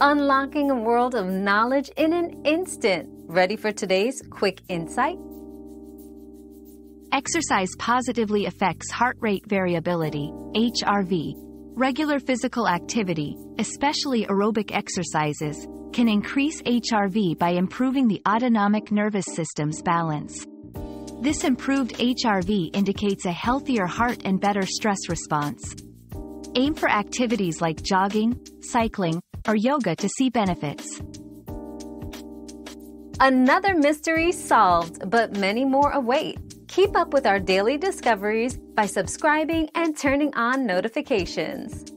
unlocking a world of knowledge in an instant. Ready for today's quick insight? Exercise positively affects heart rate variability, HRV. Regular physical activity, especially aerobic exercises, can increase HRV by improving the autonomic nervous system's balance. This improved HRV indicates a healthier heart and better stress response. Aim for activities like jogging, cycling, or yoga to see benefits. Another mystery solved, but many more await. Keep up with our daily discoveries by subscribing and turning on notifications.